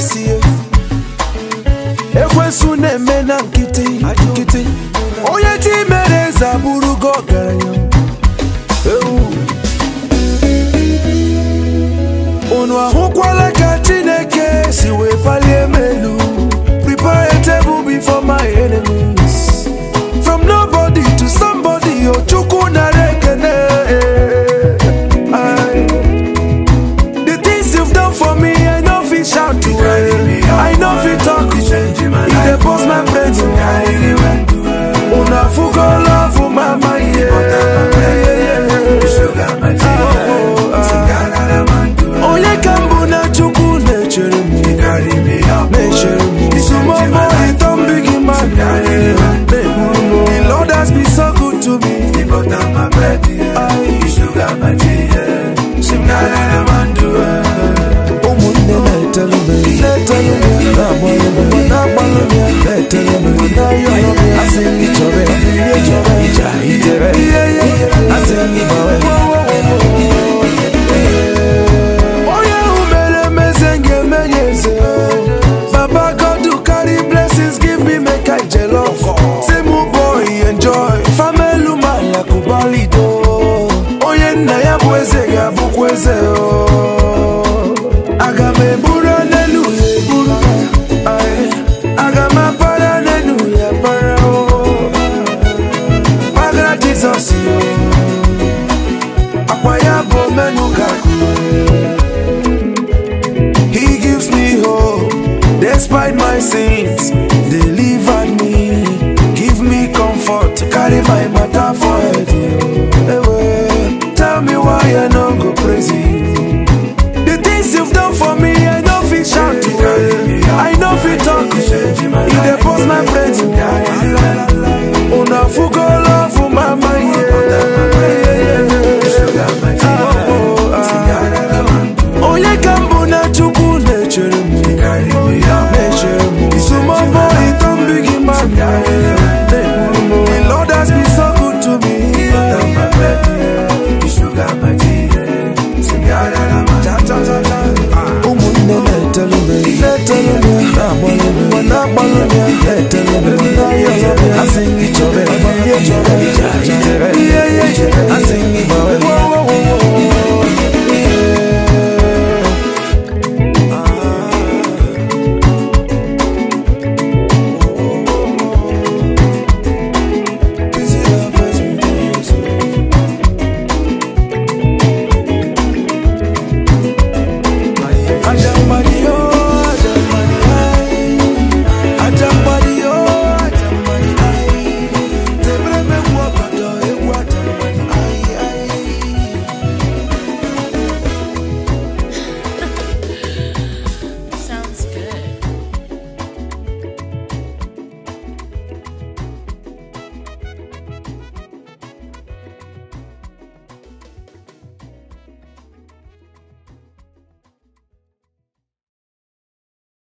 sie ekwensu na-eme na nkịtị nkịtị. Onye chi mere eze abụrụgo ọgaranya. Unu ahụkwala ka chineke si wee palie prepare a table before my enemies. From nobody to somebody ochukwu nara ekene. The things you've done for me Right. Better than me, I send me to bed, Ija Itebe, I send me to bed. Oya umele mezenge menyeze, Baba God to carry blessings, give me make I jealous. Say mu boy enjoy, famelu malakubali do, Oye na ya mweze ya bukweze oh. Jizọs iwe akwa ya He gives me hope. Despite my sins delivered me. Give me comfort carry my matter for head tell me why I no go crazy. wanna bang on ya.